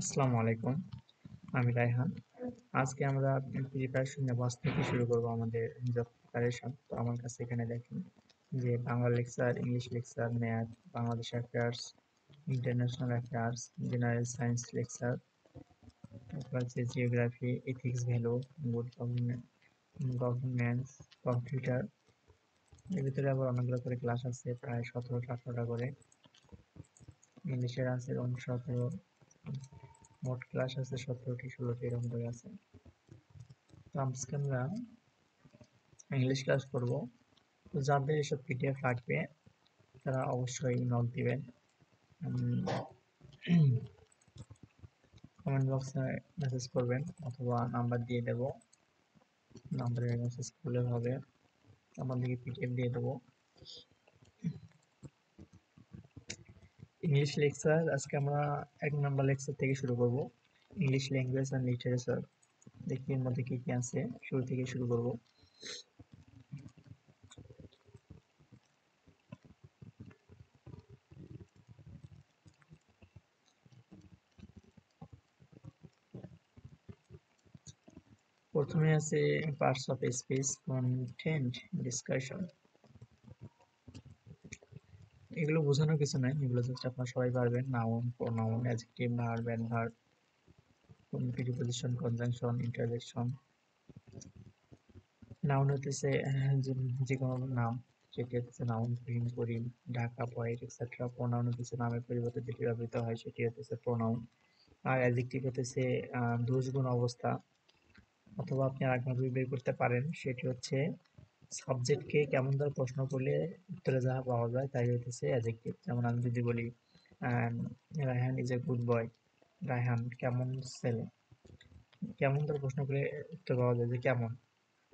আসসালামু আলাইকুম। আমি রায়হান। আজকে আমরা প্রিপারেশন নেব আজ থেকে শুরু করব আমাদের জব প্রিপারেশন তো আমার কাছে এখানে দেখেন যে Bangla lecture English lecture math Bangladesh affairs international affairs general science lecture তারপর হচ্ছে geography ethics value good government computer এর ভিতরে আবার অনেকগুলো করে ক্লাস আছে, প্রায় সতেরোটা আঠারোটা করে। ইংলিশের আছে সতেরো। মোট ক্লাস আছে সতেরোটি ষোলোটি এরকম করে আছে। তো আজকে আমরা ইংলিশ ক্লাস করব। তো যাদের এসব পিডিএফ লাগবে, তারা অবশ্যই নক দিবেন। কমেন্ট বক্সে মেসেজ করবেন, অথবা নাম্বার দিয়ে দেব। নাম্বারে মেসেজ করলে হবে। আমাদেরকে পিডিএফ দিয়ে দেবো। ইংলিশ লেকচার আজকে আমরা এক নম্বর লেকচার থেকে শুরু করব। ইংলিশ ল্যাঙ্গুয়েজ অ্যান্ড লিটারেচার দেখি এর মধ্যে কি কি আছে। শুরু থেকে শুরু করব। প্রথমে আছে parts of speech content discussion এগুলো বোঝানোর কিছু নাই। এগুলো জাস্ট আপনারা সবাই পারবেন। Noun pronoun adjective verb adverb preposition conjunction interjection noun হতেছে যে কোনো নাম সেটি হচ্ছে noun Karim Karim Dhaka point etcetera pronoun হতেছে নামের পরিবর্তে যেটি ব্যবহৃত হয়, সেটি হতেছে প্রোনাউন আর অ্যাডজেক্টিভ হতেছে দোষ গুণ অবস্থা। অথবা আপনি আরেকভাবে বের করতে পারেন, সেটি হচ্ছে সাবজেক্টকে কেমন ধর প্রশ্ন করলে উত্তরে যাহা পাওয়া যায় তাই হইতেছে অ্যাডজেক্টিভ যেমন আমি যদি বলি Raihan is a good boy Raihan কেমন ছেলে? কেমন ধর প্রশ্ন করলে উত্তর পাওয়া যায় যে কেমন?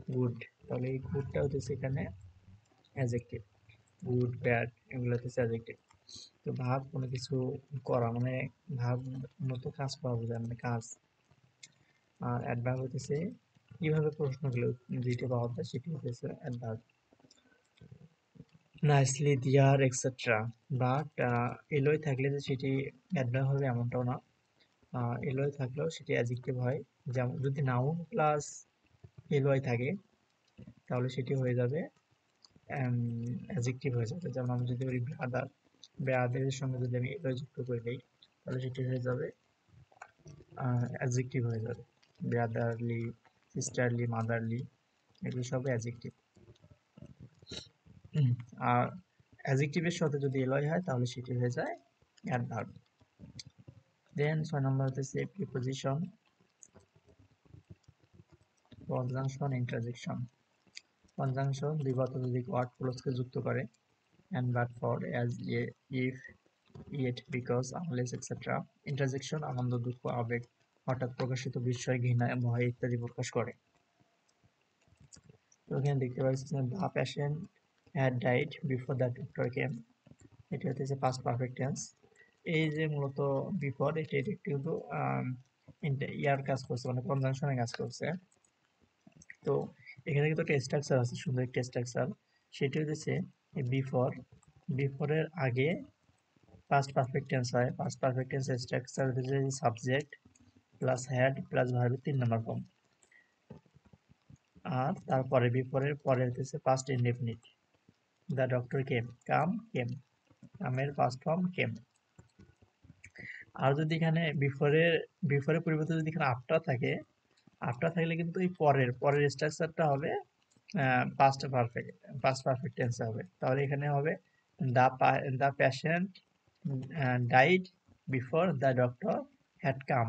গুড তাহলে এই গুডটা হচ্ছে এখানে অ্যাডজেক্টিভ গুড ব্যাড এগুলো হচ্ছে অ্যাডজেক্টিভ তো ভাব কোনো কিছু করা মানে ভাব মতো কাজ করা বোঝায় মানে কাজ। আর অ্যাডভার্ব হতেছে কীভাবে প্রশ্নগুলো যেটা পাওয়া যায় সেটি হতেছে adverb nicely dear etcetera but এলোয় থাকলে যে সেটি অ্যাডভার্ব হবে এমনটাও না। এলোয় থাকলেও সেটি অ্যাডজেক্টিভ হয়। যেমন, যদি নাউন প্লাস এলোয় থাকে, তাহলে সেটি হয়ে যাবে অ্যাডজেক্টিভ হয়ে যাবে। যেমন, আমি যদি বলি ব্রাদার ব্রাদারের সঙ্গে যদি আমি এলোয় যুক্ত করে দিই তাহলে সেটি হয়ে যাবে অ্যাডজেক্টিভ হয়ে যাবে। ব্রাদারলি সিস্টারলি মাদারলি এগুলো সবই অ্যাজেক্টিভ আর অ্যাজেক্টিভের সাথে যদি এলয় হয়, তাহলে সেটি হয়ে যায় অ্যাডভার্ব দেন ছয় নম্বর হচ্ছে প্রিপোজিশন কনজাংশন ইন্টারজেকশন কনজাংশন দুই ততোধিক ওয়ার্ড ক্লোজকে যুক্ত করে। And but for as a if yet because unless etcetera interjection আনন্দ, দুঃখ, আবেগ হঠাৎ প্রকাশিত বিস্ময়, ঘৃণা ভয় ইত্যাদি প্রকাশ করে। তো এখানে দেখতে পাচ্ছি the patient had died before the doctor came এটি হচ্ছে পাস্ট পারফেক্ট টেন্স এই যে মূলত বিফোর এটি এটি কিন্তু ইয়ার কাজ করছে মানে কনজাংশনের কাজ করছে। তো এখানে কিন্তু একটা স্ট্রাকচার আছে, সুন্দর একটা স্ট্রাকচার সেটি হচ্ছে বিফোর বিফোরের আগে পাস্ট পারফেক্ট টেন্স হয়। পাস্ট পারফেক্ট টেন্স স্ট্রাকচার হচ্ছে সাবজেক্ট প্লাস হ্যাড প্লাস ভার্বের তিন নম্বর ফর্ম আর তারপরে বিপরের পরে হচ্ছে past indefinite the doctor came come came কামের পাস্ট ফর্ম কেম আর যদি এখানে বিফোরের বিফোরের পরিবর্তে যদি এখানে আফটার থাকে আফটার থাকলে কিন্তু এই পরের পরের স্ট্রাকচারটা হবে past perfect past perfect tense হবে। তাহলে এখানে হবে the the patient died before the doctor had come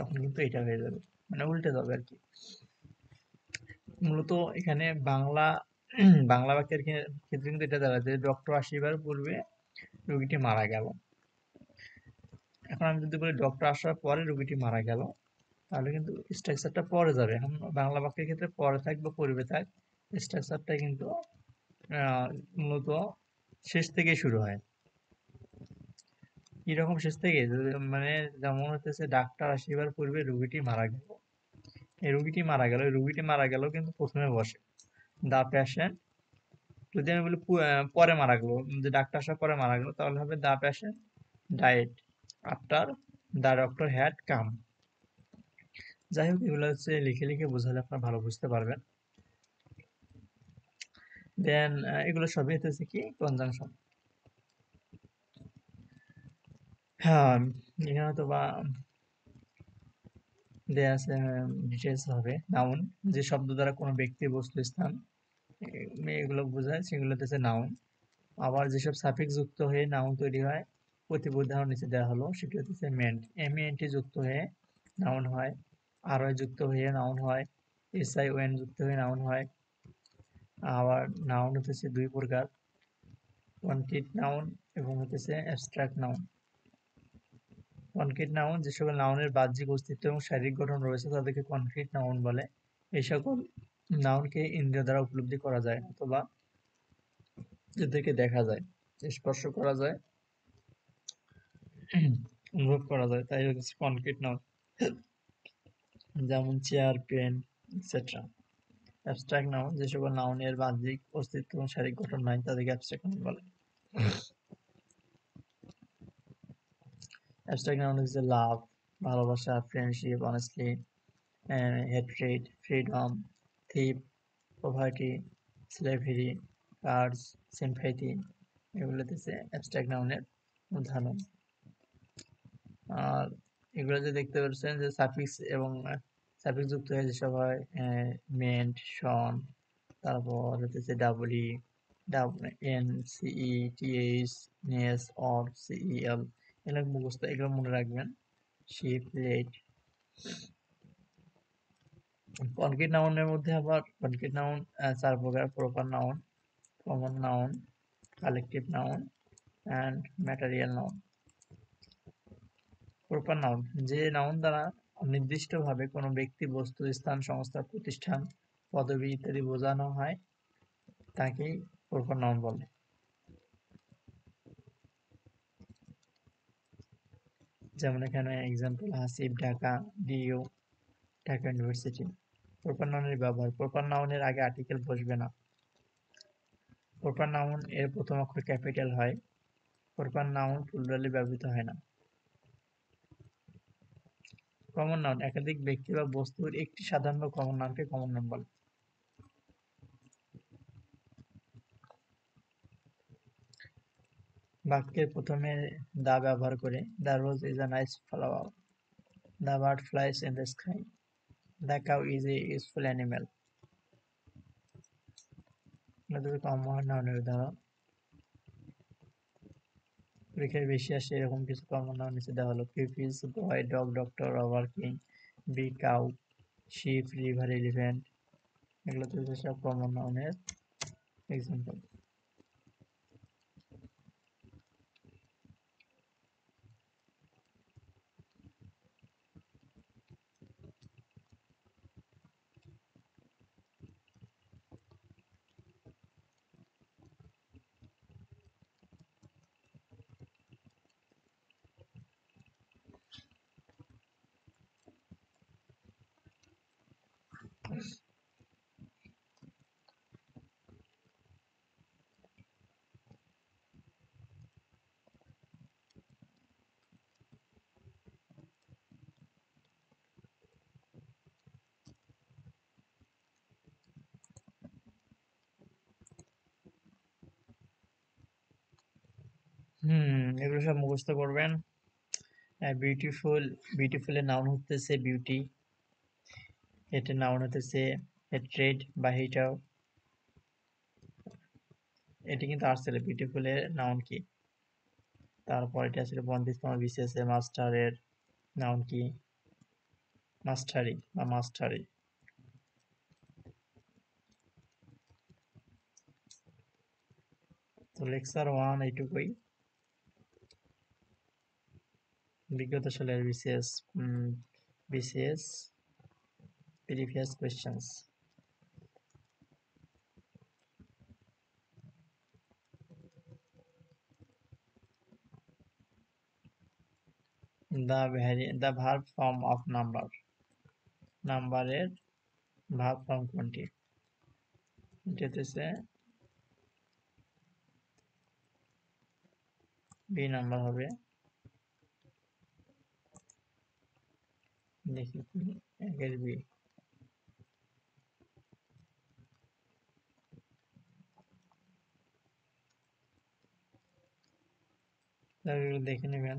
তখন কিন্তু এটা হয়ে যাবে। মানে উল্টে যাবে আর কি মূলত এখানে বাংলা বাংলা বাক্যের ক্ষেত্রে কিন্তু এটা দাঁড়ায় যে ডক্টর আসিবার পূর্বে রোগীটি মারা গেল। এখন আমি যদি বলি ডক্টর আসার পরে রোগীটি মারা গেল, তাহলে কিন্তু স্ট্রাকচারটা পরে যাবে। এখন বাংলা বাক্যের ক্ষেত্রে পরে থাক বা পূর্বে থাক স্ট্রাকচারটা কিন্তু মূলত শেষ থেকে শুরু হয়। কীরকম শেষ থেকে মানে যেমন হচ্ছে ডাক্তার আসিবার পূর্বে রুগীটি মারা গেল। এই রুগীটি মারা গেল রুগীটি মারা গেল কিন্তু প্রথমে বসে। দা প্যাশেন্ট যদি আমি বলি পরে মারা গেলো যে ডাক্তার আসার পরে মারা গেলো, তাহলে হবে the patient died after the doctor had come যাই হোক, এগুলো হচ্ছে লিখে লিখে বোঝালে আপনারা ভালো বুঝতে পারবেন। দেন এগুলো সবই হতেছে কি কনজাংশন হ্যাঁ এখানে হয়তো বা দেয়া আছে ডিটেলস হবে নাউন, যে শব্দ দ্বারা কোনো ব্যক্তি বস্তু স্থান এগুলো বোঝায়, সেগুলো হচ্ছে নাউন। আবার যেসব সাফিক্স যুক্ত হয়ে নাউন তৈরি হয় প্রতি উদাহরণ নিচে দেওয়া হলো, সেটি হচ্ছে মেন্ট এম এনটি যুক্ত হয়ে নাউন হয় আর যুক্ত হয়ে নাউন হয় এস আই ওয়েন যুক্ত হয়ে নাউন হয়। আবার নাউন হতেছে দুই প্রকার কনক্রিট নাউন এবং হতেছে অ্যাবস্ট্রাক্ট নাউন। কনক্রিট নাউন যে সকল নাউনের বাহ্যিক অস্তিত্ব এবং শারীরিক গঠন রয়েছে তাদেরকে কনক্রিট নাউন বলে। এই সকল নাউনকে ইন্দ্রিয় দ্বারা উপলব্ধি করা যায় অথবা এদেরকে দেখা যায় স্পর্শ করা যায়, অনুভব করা যায়। তাই হচ্ছে কনক্রিট নাউন যেমন chair pen etcetera abstract noun যে সকল নাউনের বাহ্যিক অস্তিত্ব এবং শারীরিক গঠন নাই, তাদেরকে অ্যাবস্ট্রাক্ট নাউন বলে। অ্যাবস্ট্রাক্ট নাউন হচ্ছে লাভ ভালোবাসা friendship honestly hatred freedom theft poverty slavery cards sympathy এগুলো হচ্ছে অ্যাবস্ট্রাক্ট নাউনের উদাহরণ। আর এগুলো যে দেখতে পাচ্ছেন যে সাফিক্স এবং সাফিক্স যুক্ত হয়ে যেসব হয় মেন্ট শন তারপর হচ্ছে ডাবলি এন সিই টিএইচ নেস অর সিইএল এগুলো মুখস্থ, এগুলো মনে রাখবেন। শিপ কনক্রিট নাউনের মধ্যে আবার কনক্রিট নাউন চার প্রকার proper noun common noun collective noun and material noun proper noun যে নাউন দ্বারা নির্দিষ্টভাবে কোনো ব্যক্তি, বস্তু, স্থান, সংস্থা, প্রতিষ্ঠান, পদবি ইত্যাদি বোঝানো হয়, তাকেই প্রপার নাউন বলে। যেমন এখানে example Hasib Dhaka DU Dhaka university proper নাউনের ব্যবহার প্রপার নাউনের আগে আর্টিকেল বসবে না। প্রপার নাউন এর প্রথম অক্ষর ক্যাপিটাল হয় প্রপার নাউন প্লুরালি ব্যবহৃত হয় না। কমন নাউন একাধিক ব্যক্তি বা বস্তুর একটি সাধারণ কমন নাউনকে কমন নাউন বলে। বাক্যের প্রথমে দা ব্যবহার করে the rose is a nice flower the bird flies in the sky the cow is a useful animal common নাউনের উদাহরণ পরীক্ষায় বেশি আসে এরকম কিছু কমন নাউন নিচে দেওয়া হলো। Peoples boy dog doctor working bee cow ship river elephant এগুলো তো সব কমন এক্সাম্পল হুম, এগুলো সব মুখস্থ করবেন। বিউটিফুল বিউটিফুলের নাউন হতেছে বিউটি এটার নাউন হতেছে হেট্রেড বা হেটাও এটি কিন্তু আসছিল বিউটিফুলের নাউন কি? তারপর এটা আসলে বন্দিস্তম বিশেষ মাস্টারের নাউন কি? মাস্টারি বা মাস্টারি তো লেকচার ওয়ান এইটুকুই। বিগত সালের বিশেষ বিশেষ previous questions the very verb form of number নাম্বারের ভার্ব ফর্ম কোনটি? যেতেছে বি নাম্বার হবে দেখি একের বি দেখে নেবেন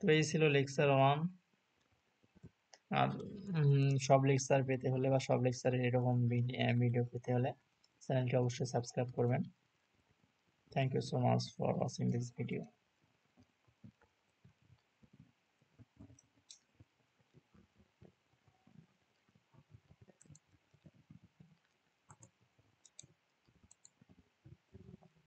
তো এই ছিল লেকচার ওয়ান আর উম, সব লেকচার পেতে হলে বা সব লেকচারের এরকম ভিডিও পেতে হলে চ্যানেলটি অবশ্যই সাবস্ক্রাইব করবেন। Thank you so much for watching this video